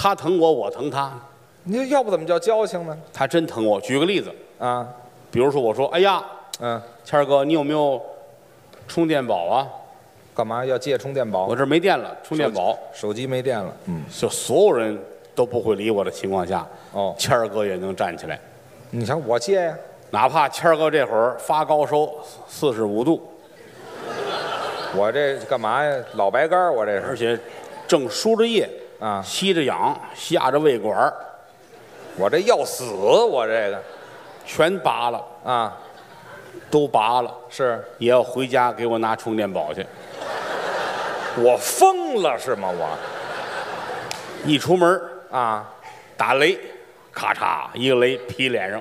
他疼我，我疼他，你要不怎么叫交情呢？他真疼我。举个例子，啊，比如说我说，哎呀，嗯，谦儿哥，你有没有充电宝啊？干嘛要借充电宝？我这没电了，充电宝。手机没电了。嗯，就所有人都不会理我的情况下，哦，谦儿哥也能站起来，你瞧我借呀，哪怕谦儿哥这会儿发高烧四十五度，我这干嘛呀？老白干儿我这是而且正输着液，啊，吸着氧，下着胃管儿，我这要死，我这个。全拔了，啊，都拔了，是。也要回家给我拿充电宝去。我疯了是吗？我。一出门儿啊，打雷，咔嚓一个雷劈脸上，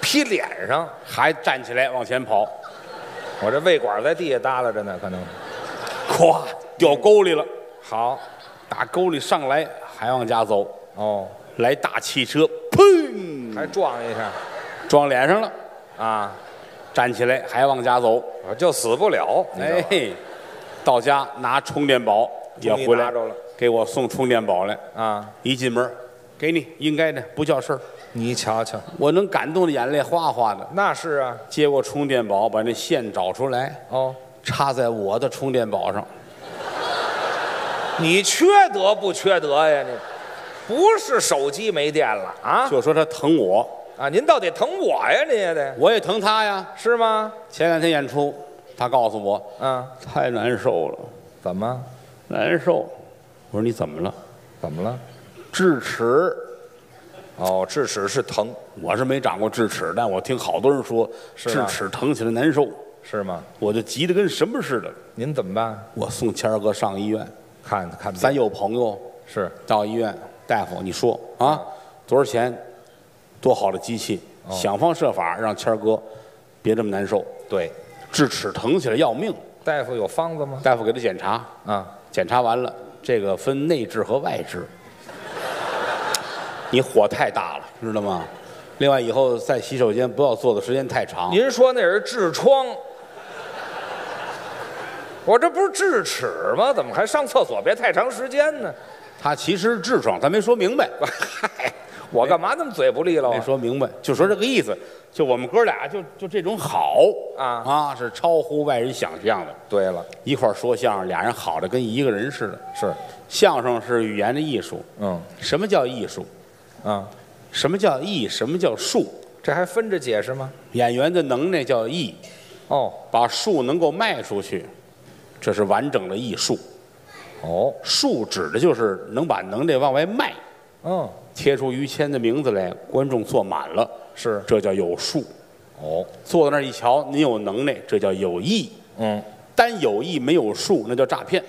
劈脸上，还站起来往前跑，我这胃管在地下耷拉着呢，可能。咵掉沟里了，好打沟里上来还往家走，哦，来大汽车，砰，还撞一下撞脸上了，啊，站起来还往家走，我就死不了。哎，到家拿充电宝也回来拿着了给我送充电宝来，啊，一进门给你应该的，不叫事儿，你瞧瞧，我能感动的眼泪哗哗的。那是啊，接过充电宝，把那线找出来，哦，插在我的充电宝上。你缺德不缺德呀？你不是手机没电了啊？就说他疼我，啊，您到底疼我呀，您也得我也疼他呀。是吗？前两天演出，他告诉我啊，太难受了，怎么难受。我说你怎么了？怎么了？智齿，哦，智齿是疼我是没长过智齿，但我听好多人说智齿疼起来难受，是吗？我就急得跟什么似的。您怎么办？我送谦儿哥上医院，看看咱有朋友是到医院，大夫你说啊，多少钱？多好的机器，哦想方设法让谦儿哥别这么难受。对，智齿疼起来要命，大夫有方子吗？大夫给他检查，啊，检查完了，这个分内痔和外痔，你火太大了，知道吗？另外，以后在洗手间不要坐的时间太长。您说那是痔疮，我这不是智齿吗？怎么还上厕所别太长时间呢？他其实痔疮，他没说明白，嗨，我干嘛那么嘴不利落没啊？说明白，就说这个意思。就我们哥俩就就这种好啊啊，是超乎外人想象的。对了，一块儿说相声，俩人好的跟一个人似的。是，相声是语言的艺术，嗯什么叫艺术？啊，什么叫艺？什么叫术？这还分着解释吗？演员的能耐叫艺，哦把术能够卖出去，这是完整的艺术。哦，术指的就是能把能耐往外卖，嗯，贴出于谦的名字来，观众坐满了，是，这叫有术。哦，坐在那儿一瞧，您有能耐，这叫有艺。嗯，单有艺没有术，那叫诈骗。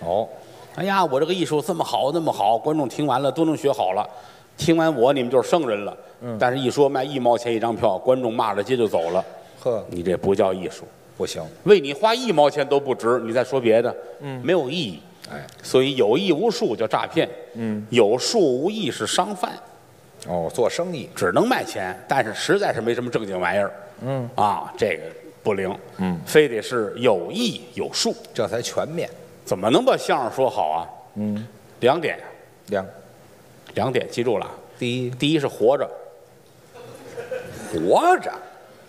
哦，哎呀，我这个艺术这么好，那么好，观众听完了都能学好了。听完我，你们就是圣人了。嗯但是一说卖一毛钱一张票，观众骂着街就走了，呵，你这不叫艺术。不行，为你花一毛钱都不值，你再说别的，嗯。没有意义。哎，所以有意无术叫诈骗，嗯，有术无艺是商贩，哦，做生意，只能卖钱，但是实在是没什么正经玩意儿。嗯。啊，这个不灵，嗯，非得是有艺有术，这才全面。怎么能把相声说好啊？嗯，两点，两，两点记住了，第一，第一是活着，活着，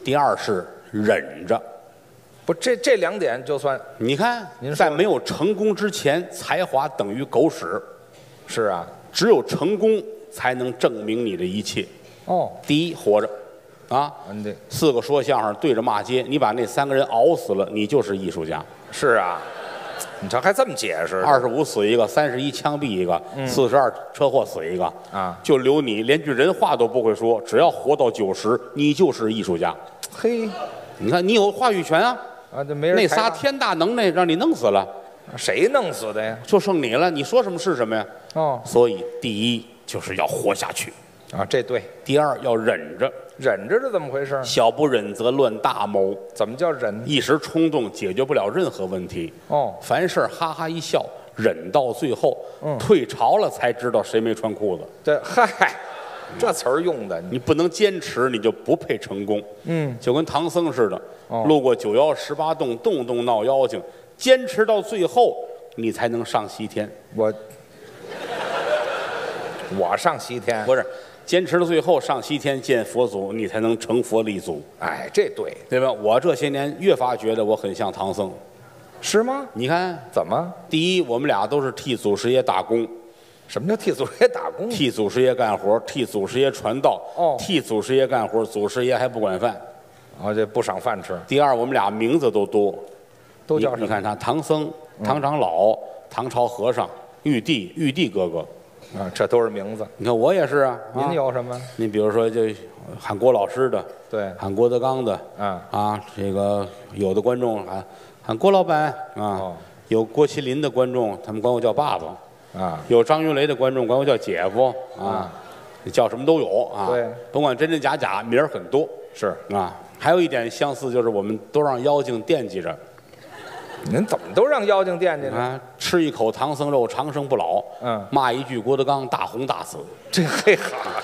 第二是忍着。不，这这两点就算你看您，说在没有成功之前，才华等于狗屎，是啊。只有成功才能证明你的一切。哦，第一，活着，啊，嗯，对，四个说相声对着骂街，你把那三个人熬死了，你就是艺术家。是啊。你这还这么解释？二十五死一个，三十一枪毙一个，四十二车祸死一个，啊就留你连句人话都不会说，只要活到九十，你就是艺术家。嘿，你看，你有话语权啊，啊，这没人那仨天大能耐让你弄死了，谁弄死的呀？就剩你了，你说什么是什么呀？哦，所以，第一就是要活下去，啊，这对，第二要忍着，忍着是怎么回事？小不忍则乱大谋，怎么叫忍？一时冲动解决不了任何问题。哦，凡事哈哈一笑，忍到最后，嗯退潮了才知道谁没穿裤子。这嗨，这词儿用的，你不能坚持，你就不配成功。嗯，就跟唐僧似的，哦路过九妖十八洞，洞洞闹妖精，坚持到最后，你才能上西天。我 我上西天，不是，坚持到最后上西天见佛祖，你才能成佛立祖，哎，这对对吧？我这些年越发觉得我很像唐僧。是吗？你看，怎么？第一，我们俩都是替祖师爷打工，什么叫替祖师爷打工？替祖师爷干活，替祖师爷传道，哦替祖师爷干活，祖师爷还不管饭。哦，这不赏饭吃，第二，我们俩名字都多，都叫什么？你你看他，唐僧、唐长老、唐朝和尚、玉帝、玉帝哥哥。啊，这都是名字。你看我也是啊，啊您有什么？你比如说，就喊郭老师的，对，喊郭德纲的，嗯，啊，这个有的观众喊喊郭老板啊，哦有郭麒麟的观众，他们管我叫爸爸；啊，有张云雷的观众管我叫姐夫啊，叫什么都有啊。对，甭管真真假假，名儿很多是。啊。还有一点相似，就是我们都让妖精惦记着您怎么都让妖精惦记呢？啊，吃一口唐僧肉，长生不老；嗯骂一句郭德纲，大红大紫。这嘿哈，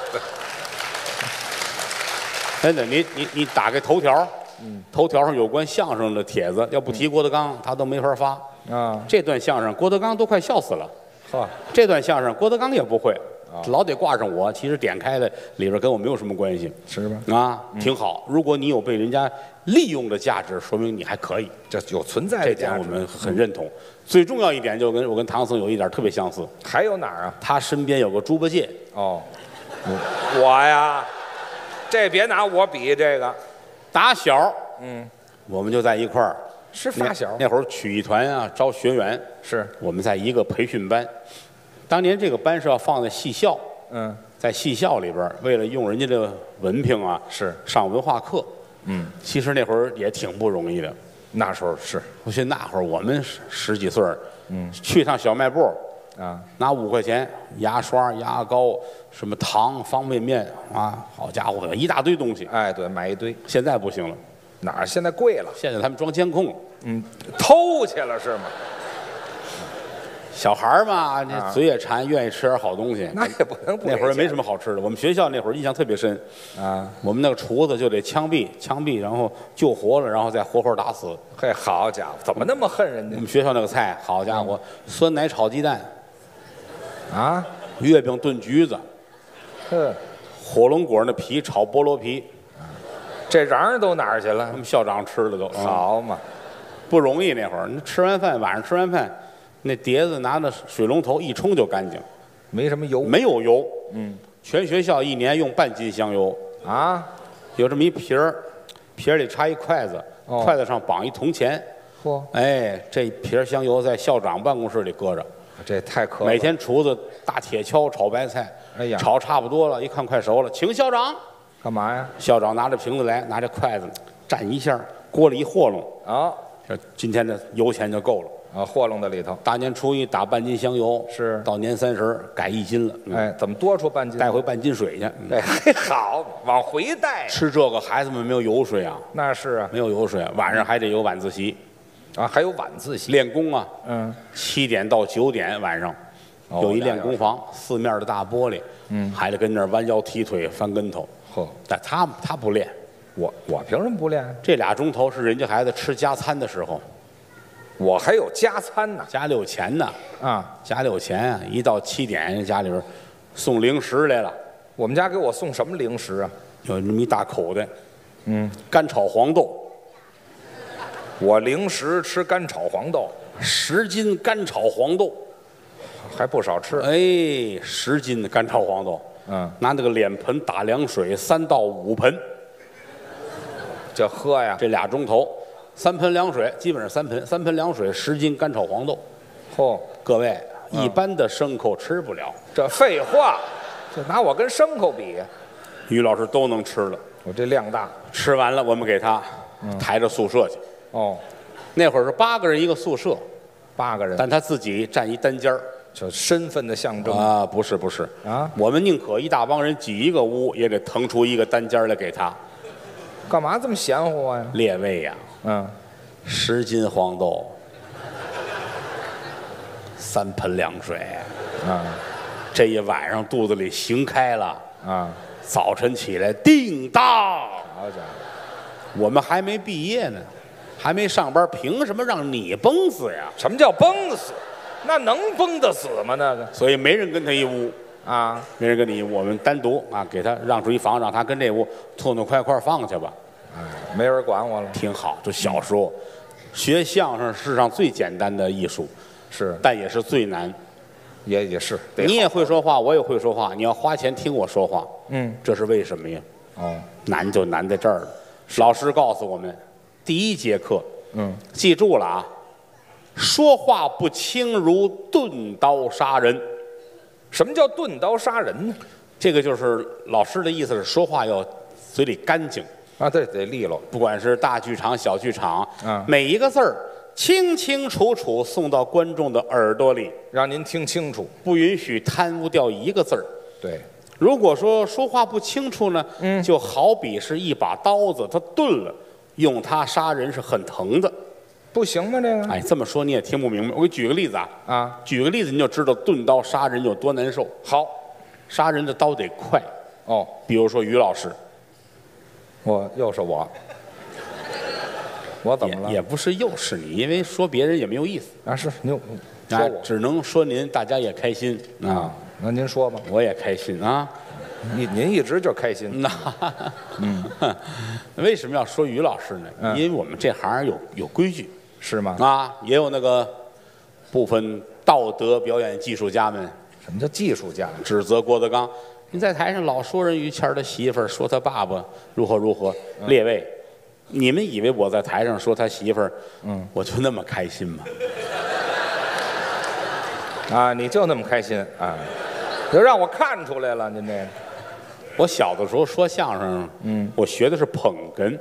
真的，你你你打开头条，嗯，头条上有关相声的帖子，要不提郭德纲，他都没法发。啊，这段相声，郭德纲都快笑死了。呵，这段相声，郭德纲也不会，啊老得挂上我。其实点开了，里边跟我没有什么关系是吧？啊，挺好。如果你有被人家利用的价值，说明你还可以，这有存在这的价值。点我们很认同。最重要一点，就跟我跟唐僧有一点特别相似，还有哪儿啊？他身边有个猪八戒，哦，我呀，这别拿我比这个，打小嗯，我们就在一块儿。是发小那会儿曲艺团啊招学员，是，我们在一个培训班。当年这个班是要放在戏校，嗯，在戏校里边儿，为了用人家的文凭啊，是上文化课。嗯，其实那会儿也挺不容易的。那时候是我记得那会儿我们十十几岁儿，嗯，去趟小卖部，啊，拿五块钱，牙刷、牙膏、什么糖、方便面啊，好家伙，一大堆东西。哎，对，买一堆，现在不行了，哪儿现在贵了？现在他们装监控了。嗯，偷去了是吗？小孩儿嘛，这啊嘴也馋，愿意吃点好东西。那也不能不那会儿没什么好吃的。我们学校那会儿印象特别深，啊，我们那个厨子就得枪毙，枪毙，然后救活了，然后再活活打死。嘿，好家伙，怎么那么恨人家我们学校那个菜，好家伙，酸奶炒鸡蛋，啊？月饼炖橘子，哼，火龙果那皮炒菠萝皮，这瓤儿都哪儿去了他？们校长吃了都，啊好嘛，不容易那会儿。你吃完饭，晚上吃完饭，那碟子拿着水龙头一冲就干净，没什么油没有油。嗯，全学校一年用半斤香油，啊？有这么一瓶儿，瓶儿里插一筷子，哦筷子上绑一铜钱。嚯，哎，这瓶儿香油在校长办公室里搁着，这太可每天厨子大铁锹炒白菜，哎呀炒差不多了，一看快熟了，请校长。干嘛呀？校长拿着瓶子来，拿着筷子蘸一下，锅里一和弄，啊这今天的油钱就够了。啊，和弄在里头。大年初一打半斤香油，是到年三十儿改一斤了，嗯哎，怎么多出半斤？带回半斤水去。嗯哎，嘿，好，往回带。吃这个，孩子们没有油水啊，那是啊，没有油水，晚上还得有晚自习啊，还有晚自习。练功啊，嗯，七点到九点晚上，哦有一练功房，四面的大玻璃，嗯还得跟那儿弯腰踢腿翻跟头。嚯，但他他不练，我我凭什么不练？这俩钟头是人家孩子吃加餐的时候，我还有加餐呢。家里有钱呢，啊，家里有钱啊，一到七点家里边送零食来了，我们家给我送什么零食啊？有那么一大口袋。嗯，干炒黄豆，我零食吃干炒黄豆，十斤干炒黄豆，还不少吃。哎，十斤的干炒黄豆，嗯，拿那个脸盆打凉水，三到五盆，这喝呀。这俩钟头，三盆凉水，基本上三盆，三盆凉水，十斤干炒黄豆。嚯，各位，嗯一般的牲口吃不了，这废话，这拿我跟牲口比？于老师都能吃了。我这量大。吃完了，我们给他抬着宿舍去。哦，那会儿是八个人一个宿舍，八个人，但他自己占一单间儿就身份的象征。啊，不是不是啊我们宁可一大帮人挤一个屋，也得腾出一个单间来给他干嘛这么嫌乎我呀？列位呀。嗯，十斤黄豆，三盆凉水，啊这一晚上肚子里行开了。啊，早晨起来，叮当，好家伙，我们还没毕业呢，还没上班，凭什么让你崩死呀？什么叫崩死？那能崩得死吗？那个所以没人跟他一屋，啊，没人跟你，我们单独啊，给他让出一房，让他跟这屋痛痛快快放去吧，没人管我了。挺好。就小时候，学相声世上最简单的艺术，是，但也是最难。也也是，得你也会说话，我也会说话，你要花钱听我说话，嗯，这是为什么呀？哦，难就难在这儿了。老师告诉我们，第一节课，嗯，记住了啊，说话不清如钝刀杀人。什么叫钝刀杀人呢？这个就是老师的意思是说话要嘴里干净，啊，对，得利落。不管是大剧场、小剧场，嗯每一个字儿清清楚楚送到观众的耳朵里，让您听清楚。不允许贪污掉一个字儿。对，如果说说话不清楚呢，嗯就好比是一把刀子，它钝了，用它杀人是很疼的。不行吗？这个哎，这么说你也听不明白。我给你举个例子啊，啊，举个例子你就知道钝刀杀人有多难受。好，杀人的刀得快，哦，比如说于老师，我又是我，我怎么了？也也不是又是你，因为说别人也没有意思，啊，是您说啊我，只能说您，大家也开心啊啊，，那您说吧。我也开心啊。您您一直就开心。那，嗯，为什么要说于老师呢？嗯因为我们这行有有规矩是吗？啊，也有那个部分道德表演技术家们什么叫技术家？指责郭德纲，你在台上老说人于谦儿的媳妇儿，说他爸爸如何如何。列位，你们以为我在台上说他媳妇儿，嗯，我就那么开心吗？啊，你就那么开心啊？就让我看出来了，您这个我小的时候说相声，嗯，我学的是捧哏，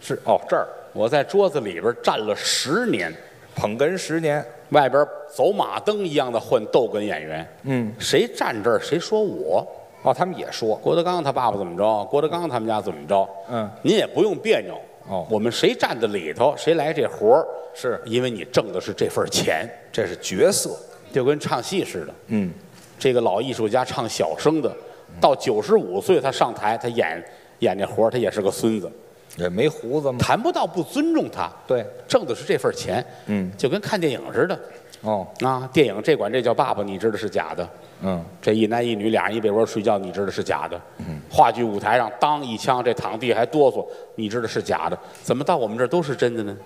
是哦，这儿我在桌子里边站了十年，捧哏十年，外边走马灯一样的混逗哏演员，嗯，谁站这儿谁说我。哦，他们也说，郭德纲他爸爸怎么着？郭德纲他们家怎么着？嗯，您也不用别扭。哦我们谁站在里头，谁来这活儿，是因为你挣的是这份钱，这是角色，就跟唱戏似的。嗯，这个老艺术家唱小生的，到九十五岁他上台，他演演这活儿他也是个孙子，也没胡子吗？谈不到不尊重他。对，挣的是这份钱，嗯，就跟看电影似的哦，啊。电影这管这叫爸爸，你知道是假的。嗯，这一男一女俩人一被窝睡觉，你知道是假的。嗯话剧舞台上当一枪，这躺地还哆嗦，你知道是假的。怎么到我们这儿都是真的呢？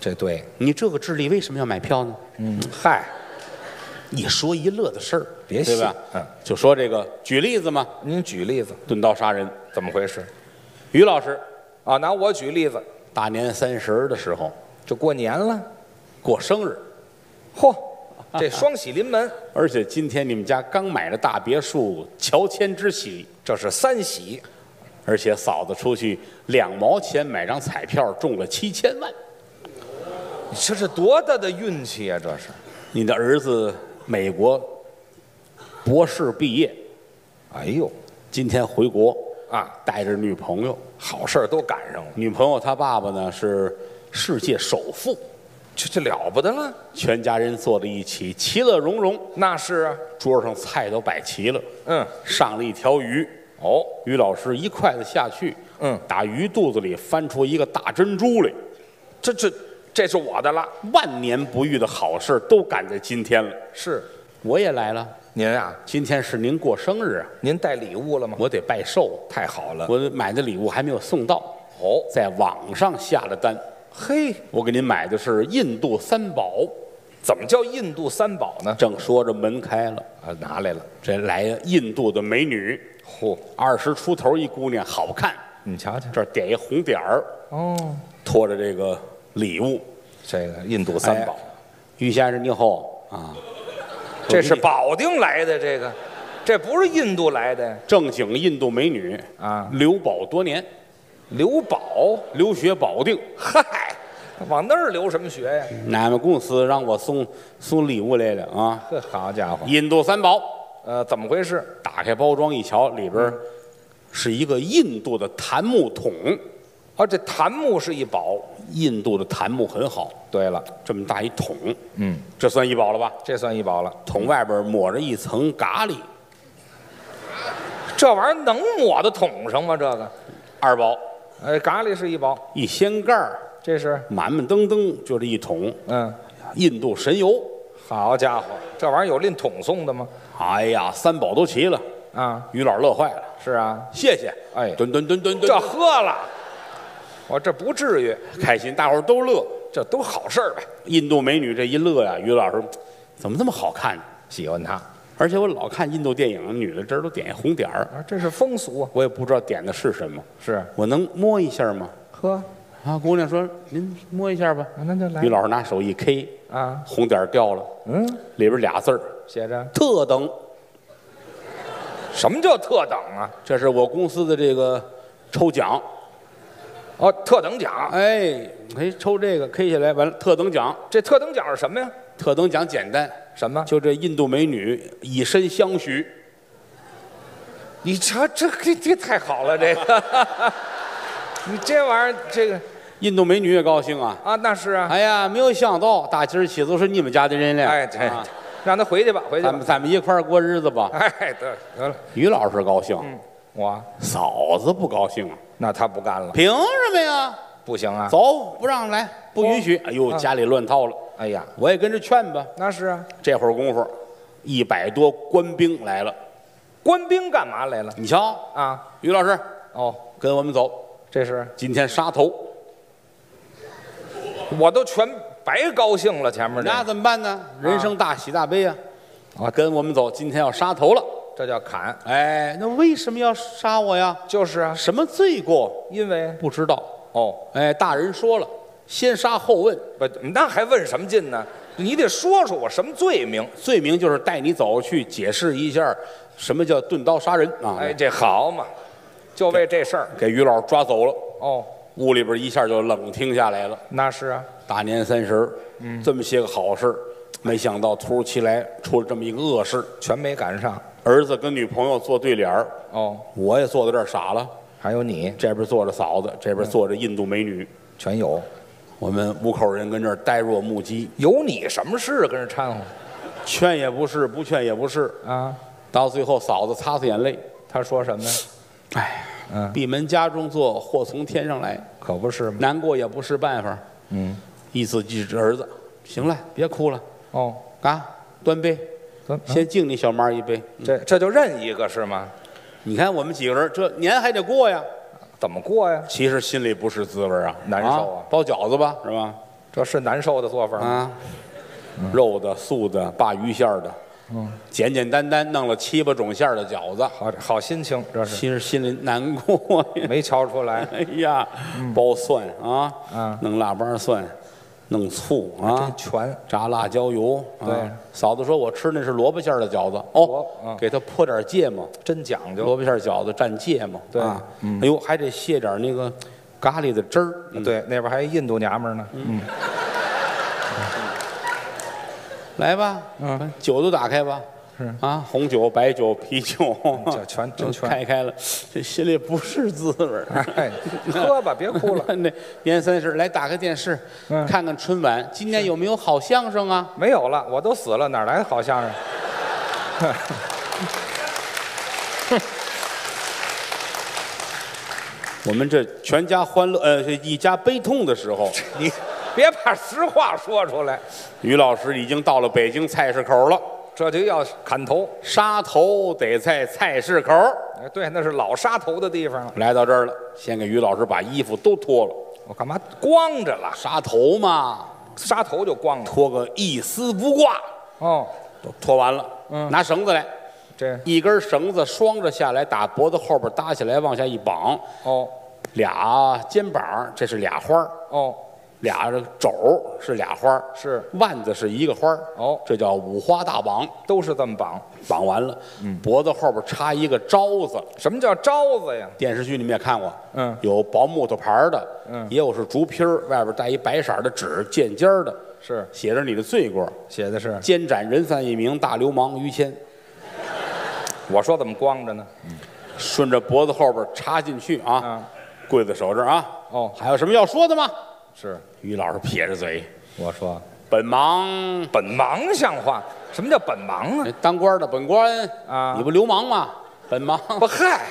这对，你这个智力为什么要买票呢？嗯，嗨，一说一乐的事儿，别对吧？嗯，就说这个，举例子嘛，您举例子，钝刀杀人。怎么回事？于老师啊，拿我举例子，大年三十的时候就过年了，过生日，嚯，这双喜临门，而且今天你们家刚买了大别墅，乔迁之喜，这是三喜，而且嫂子出去两毛钱买张彩票中了七千万。这是多大的运气啊！这是，你的儿子美国博士毕业，哎呦，今天回国啊，带着女朋友，好事儿都赶上了，女朋友她爸爸呢是世界首富，这这了不得了，全家人坐在一起，其乐融融，那是啊，桌上菜都摆齐了，嗯，上了一条鱼，哦，于老师一筷子下去，嗯，打鱼肚子里翻出一个大珍珠来，这这这是我的了，万年不遇的好事都赶在今天了。是。我也来了，您啊，今天是您过生日啊，您带礼物了吗？我得拜寿，太好了，我买的礼物还没有送到，哦，在网上下了单。嘿，我给您买的是印度三宝，怎么叫印度三宝呢？正说着门开了，啊，拿来了，这来印度的美女，嚯，二十出头一姑娘，好看，你瞧瞧，这儿点一红点儿，哦，拖着这个礼物。这个印度三宝，哎于先生你好。啊，这是保定来的，这个，这不是印度来的正经印度美女啊。留保多年，留保，留学保定。嗨，往那儿留什么学呀？俺们公司让我送送礼物来了啊，这好家伙，印度三宝。呃，怎么回事？打开包装一瞧，里边是一个印度的檀木桶，哦，这檀木是一宝。印度的檀木很好，对了，这么大一桶，嗯，这算一宝了吧？这算一宝了。桶外边抹着一层咖喱，这玩意儿能抹到桶上吗？这个，二宝。哎，咖喱是一宝，一掀盖儿，这是，满满登登就这一桶嗯，印度神油，好家伙，这玩意儿有拎桶送的吗？哎呀，三宝都齐了，啊，于老师乐坏了，是啊，谢谢，哎吨吨吨吨吨，这喝了，我这不至于，开心，大伙儿都乐。这都好事儿呗。印度美女这一乐呀，于老师怎么这么好看呢？喜欢她而且我老看印度电影，女的这儿都点一红点儿，啊，这是风俗啊。我也不知道点的是什么，是，我能摸一下吗？呵，啊，姑娘说您摸一下吧。那就来于老师拿手一 K，啊，红点儿掉了，嗯，里边俩字儿写着特等。什么叫特等啊？这是我公司的这个抽奖，哦，特等奖。哎，可以抽这个 K 下来，完了特等奖，这特等奖是什么呀？特等奖简单，什么？就这印度美女以身相许，你瞧，这这这太好了，这个，你这玩意儿，这个印度美女也高兴啊。啊，那是啊。哎呀，没有想到大今儿起都是你们家的人了。哎，这啊让他回去吧，回去吧咱们。咱们一块儿过日子吧。哎，得得了，于老师高兴，我嫂子不高兴啊，那他不干了，凭什么呀？不行啊。走，不让来，不允许。哎呦，啊家里乱套了，哎呀，我也跟着劝吧。那是啊。这会儿功夫，一百多官兵来了。官兵干嘛来了？你瞧，啊，于老师哦，跟我们走，这是今天杀头，我都全白高兴了，前面那这怎么办呢？人生大喜大悲啊！啊跟我们走，今天要杀头了。这叫砍，哎，那为什么要杀我呀？就是啊，什么罪过？因为不知道。哦，哎，大人说了，先杀后问，不，那还问什么劲呢？你得说说我什么罪名？罪名就是带你走去解释一下什么叫钝刀杀人啊！哎，这好嘛，就为这事儿。给于老师抓走了，哦，屋里边一下就冷清下来了。那是啊，大年三十，嗯这么些个好事没想到突如其来出了这么一个恶事。全没赶上。儿子跟女朋友做对联儿，哦，我也坐在这儿傻了。还有你，这边坐着嫂子，这边坐着印度美女，全有。我们五口人跟这儿呆若木鸡，有你什么事啊？跟这掺和。劝也不是，不劝也不是。啊？到最后，嫂子擦擦眼泪，他说什么呀？哎，嗯，闭门家中坐，祸从天上来，可不是吗？难过也不是办法。嗯，意思就是儿子，行了，别哭了，哦，啊，端杯，得先敬你小妈一杯。这这就认一个是吗？你看我们几个人，这年还得过呀。怎么过呀？其实心里不是滋味啊，难受啊包饺子吧，是吧？这是难受的做法吗？啊，肉的、素的、鲅鱼馅儿的，嗯，简简单单弄了七八种馅儿的饺子，好好心情，这是其实心里难过呀。没瞧出来。哎呀，包蒜啊，嗯弄腊八蒜，弄醋啊真，全炸辣椒油。啊对嫂子说我吃那是萝卜馅儿的饺子，萝哦嗯，给他泼点芥末，真讲究。萝卜馅儿饺子蘸芥末，对啊，哎呦，还得卸点那个咖喱的汁儿。嗯对，那边还印度娘们儿呢。嗯，来吧，嗯，酒都打开吧。是啊，红酒、白酒、啤酒，这全真全开开了，这心里不是滋味儿。哎，喝吧，别哭了。那年三十，来打开电视，嗯看看春晚。今年有没有好相声啊？没有了，我都死了，哪来的好相声？我们这全家欢乐，呃，一家悲痛的时候，你别把实话说出来，于老师已经到了北京菜市口了。这就要砍头。杀头得在菜市口。哎，对，那是老杀头的地方了。来到这儿了，先给于老师把衣服都脱了。我干嘛光着了？杀头嘛，杀头就光了。脱个一丝不挂，哦，都脱完了。嗯拿绳子来，这一根绳子双着下来，打脖子后边搭起来，往下一绑，哦俩肩膀，这是俩花儿哦俩这个肘儿是俩花儿是腕子是一个花儿哦这叫五花大绑。都是这么绑。绑完了，脖子后边插一个招子。什么叫招子呀？电视剧你们也看过，嗯有薄木头牌儿的，嗯也有是竹皮儿，外边带一白色儿的纸，尖尖儿的，是写着你的罪过：写的是。监斩人犯一名，大流氓于谦。我说怎么光着呢？顺着脖子后边插进去啊，嗯刽子手这儿啊。哦还有什么要说的吗？是，于老师撇着嘴，我说。本忙，本忙像话？什么叫本忙啊？当官的本官啊。你不流氓吗？本忙，不嗨，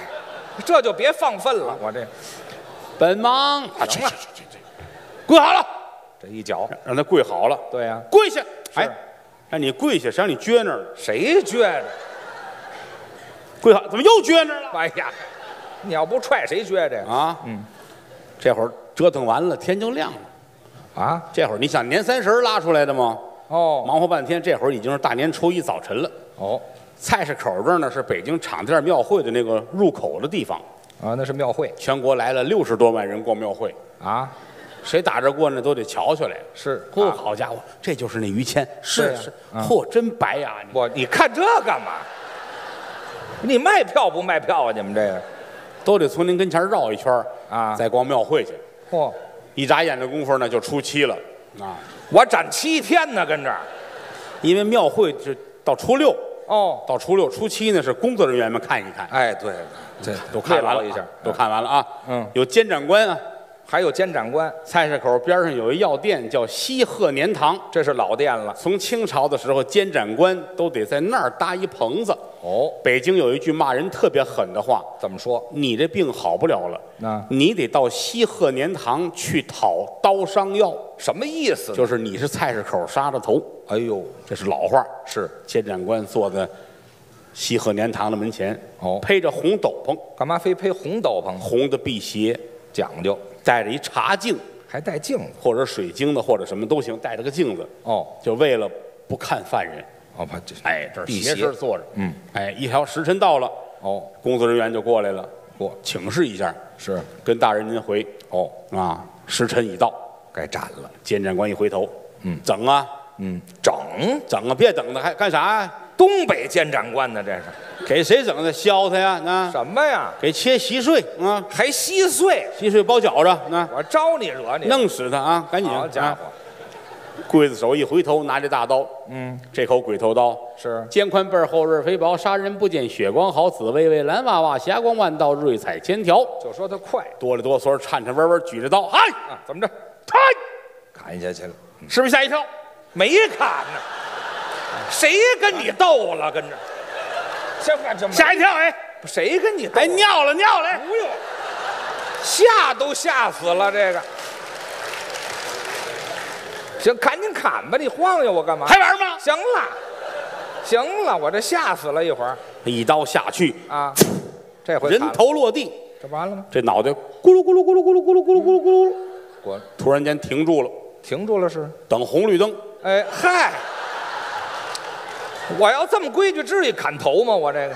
这就别放粪了。我这。本忙，啊，行了。去去去去跪好了，这一脚，让他跪好了，对呀、跪下，哎，让你跪下，谁让你撅那儿了？谁撅着？跪好，怎么又撅那儿了？哎呀，你要不踹谁撅这个啊，嗯，这会儿折腾完了，天就亮了。啊？这会儿你想年三十拉出来的吗？哦忙活半天，这会儿已经是大年初一早晨了。哦菜市口这儿呢是北京场店庙会的那个入口的地方，啊，那是庙会全国来了六十多万人逛庙会，啊，谁打这过呢都得瞧瞧来。是嚯，啊好家伙，这就是那于谦，是是，嗯嚯，真白呀！你我你看这干嘛？你卖票不卖票啊？你们这个都得从您跟前绕一圈儿啊再逛庙会去。嚯，一眨眼的功夫呢，就初七了。啊！我展七天呢，跟这儿。因为庙会就到初六，哦。到初六、初七呢是工作人员们看一看，哎，对，这都看完了一下啊，都看完了啊。嗯。有监斩官啊，还有监斩官，菜市口边上有一药店叫西鹤年堂，这是老店了。从清朝的时候，监斩官都得在那儿搭一棚子。哦，北京有一句骂人特别狠的话怎么说？：“你这病好不了了，那你得到西鹤年堂去讨刀伤药。什么意思”？就是你是菜市口杀的头，哎呦，这是老话。是监斩官坐在西鹤年堂的门前，哦披着红斗篷，干嘛非披红斗篷？红的辟邪，讲究，带着一茶镜，还带镜子。或者水晶的，或者什么都行，带着个镜子，哦，就为了不看犯人。哦，怕这哎，这儿辟邪。斜身坐着，嗯，哎，一条时辰到了，哦，工作人员就过来了，过。请示一下，是。跟大人您回哦，啊，时辰已到。该斩了。监斩官一回头，嗯，整啊，嗯，整？整啊，别等了，还干啥呀？东北监斩官呢？这是 给谁整的？削他呀？啊，什么呀？给切稀碎啊，还稀碎？稀碎包饺子，啊，我招你惹你？弄死他啊！赶紧，啊好家伙！刽子手一回头，拿着大刀，嗯，这口鬼头刀，是肩宽背厚刃肥薄，杀人不见血光好，紫薇薇蓝娃娃，霞光万道，瑞彩千条。就说他快哆里哆嗦，颤颤巍巍，举着刀，嗨，啊？怎么着？嗨，砍下去了？是不是吓一跳？没砍呢？谁跟你斗了？跟着？吓一跳，哎，谁跟你斗？哎，尿了尿了，哎不用，吓都吓死了。这个，行，赶紧砍吧！你晃悠我干嘛？还玩吗？行了，行了，我这吓死了一会儿一刀下去，啊！这回人头落地，这完了吗？这脑袋咕噜咕噜咕噜咕噜咕噜咕噜咕噜咕噜，我突然间停住了，停住了是？等红绿灯，哎嗨，我要这么规矩，至于砍头吗？我这个。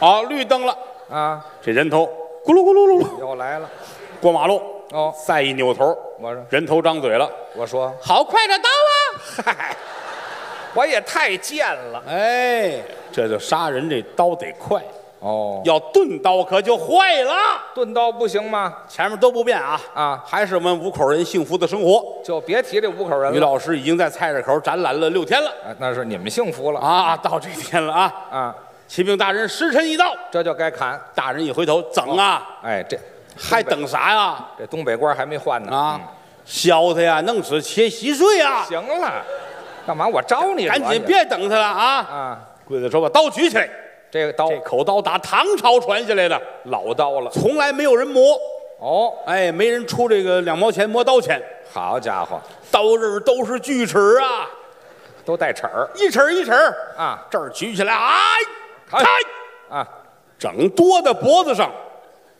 啊，绿灯了，啊，这人头咕噜咕噜噜噜。又来了。过马路，哦。再一扭头，我说。人头张嘴了，我说，好快的刀啊！嗨，我也太贱了。哎，这就杀人这刀得快，哦。要钝刀可就坏了。钝刀不行吗？前面都不变啊啊还是我们五口人幸福的生活。就别提这五口人了于了。老师已经在菜市口展览了六天了啊那是你们幸福了啊，到这天了啊！啊，启禀大人，时辰已到。这就该砍。大人一回头，整啊，哎，这还等啥呀？这东北官还没换呢啊，削他呀，弄死切稀碎呀嗯！行了，干嘛我招你惹你？赶紧别等他了啊！啊！刽子手把刀举起来，这个刀这口刀打唐朝传下来的，老刀了从来没有人磨，哦，哎，没人出这个两毛钱磨刀钱，好家伙，刀刃都是锯齿啊，都带齿儿一齿一齿，啊这儿举起来，哎，哎开，啊，整多在脖子上，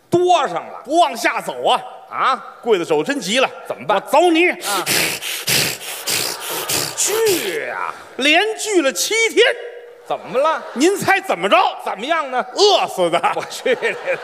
多上了不往下走啊！啊！刽子手真急了，怎么办我走你！啊，去呀、连锯了七天，怎么了？您猜怎么着？怎么样呢？饿死的。我去你的！